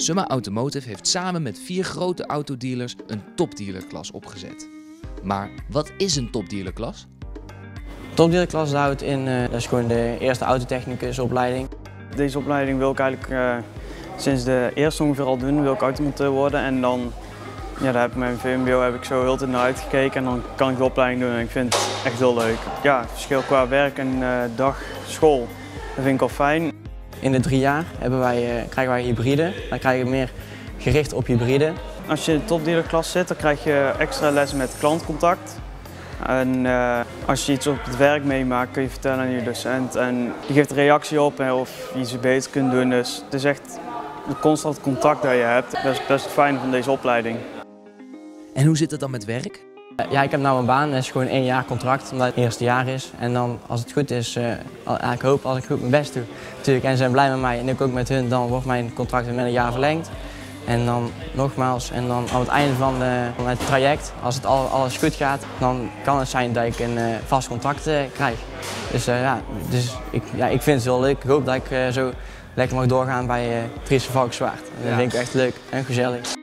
Summa Automotive heeft samen met vier grote autodealers een topdealerklas opgezet. Maar wat is een topdealerklas? Topdealerklas houdt in, eh, dat is gewoon de eerste autotechnicusopleiding. Deze opleiding wil ik eigenlijk eh, sinds de eerste ongeveer al doen, wil ik automonteur worden. En dan, ja, daar heb ik mijn VMBO heb ik zo heel tijd naar uitgekeken en dan kan ik de opleiding doen en ik vind het echt heel leuk. Ja, het verschil qua werk en eh, dag, school, dat vind ik al fijn. In de drie jaar hebben wij, eh, krijgen wij hybride. Dan krijg je meer gericht op hybride. Als je in de topdealerklas zit, dan krijg je extra lessen met klantcontact. En eh, als je iets op het werk meemaakt, kun je vertellen aan je docent. En die geeft reactie op en of je iets beter kunt doen. Dus het is echt een constant contact dat je hebt. Dat is best het fijne van deze opleiding. En hoe zit het dan met werk? Eh, Ja, ik heb nou een baan, dat is gewoon één jaar contract, omdat het het eerste jaar is. En dan, als het goed is, ja, ik hoop als ik goed mijn best doe natuurlijk, en ze zijn blij met mij en ik ook met hun, dan wordt mijn contract met een jaar verlengd. En dan nogmaals, en dan aan het einde van, de, van het traject, als het al, alles goed gaat, dan kan het zijn dat ik een eh, vast contract krijg. Dus ja, dus ik, ja, ik vind het wel leuk. Ik hoop dat ik zo lekker mag doorgaan bij uh, Trieste Valkenswaard. Dat vind ik echt leuk en gezellig.